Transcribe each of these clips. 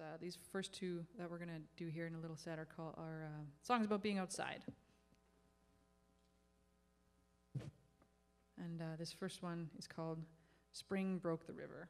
uh, these first two that we're gonna do here in a little set are called are uh, songs about being outside. And uh, this first one is called "Spring Broke the River."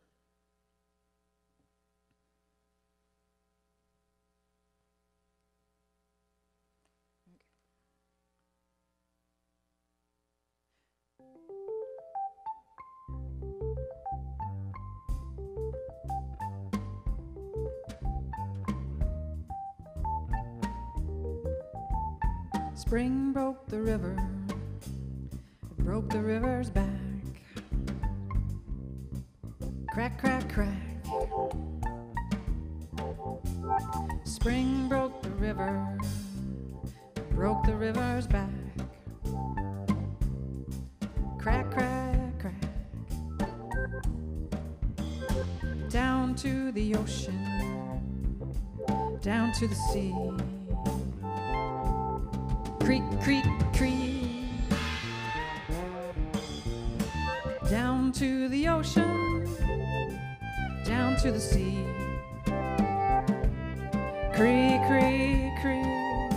Spring broke the river, it broke the river's back. Crack, crack, crack. Spring broke the river, it broke the river's back. Crack, crack, crack. Down to the ocean, down to the sea creak, creak, creak. Down to the ocean, down to the sea. Creak, creak, creak.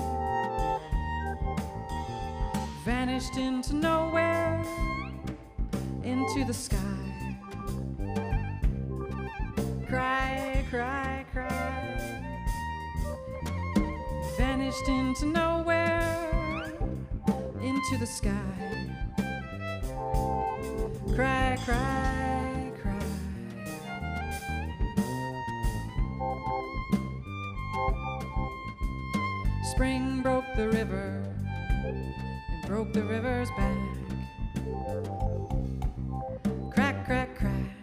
Vanished into nowhere, into the sky. Cry, cry, cry. Vanished into nowhere into the sky. Cry, cry, cry. Spring broke the river and broke the river's back. Crack, crack, crack.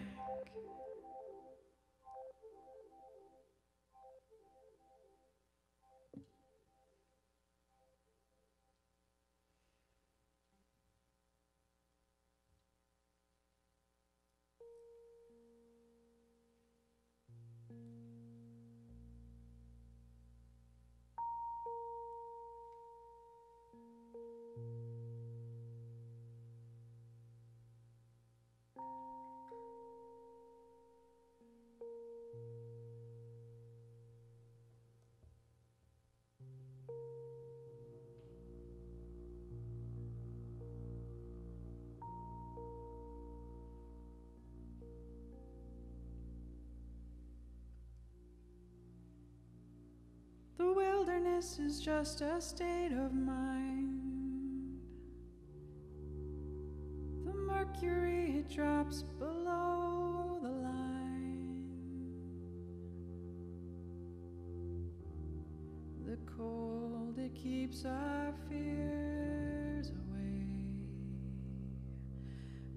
Wilderness is just a state of mind. The mercury it drops below the line. The cold it keeps our fears away.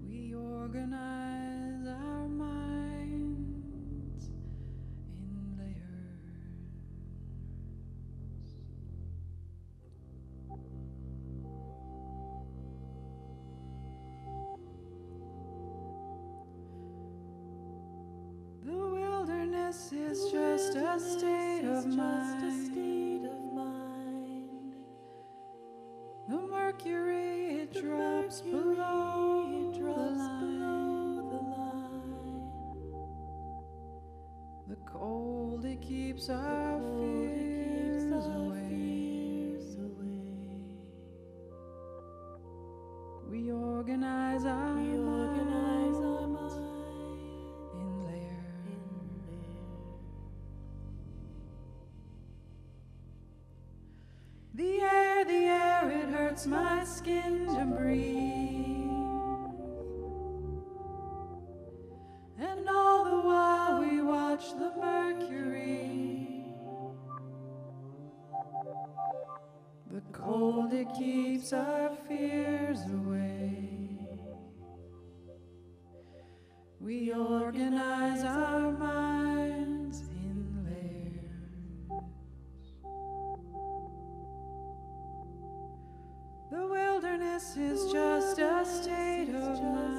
We organize just a state of mind. The mercury it drops below the line. The cold it keeps our fears away. We organize our minds The air, the air, it hurts my skin to breathe. And all the while we watch the mercury. The cold, it keeps our fears away. We organize our wilderness is just a state of mind.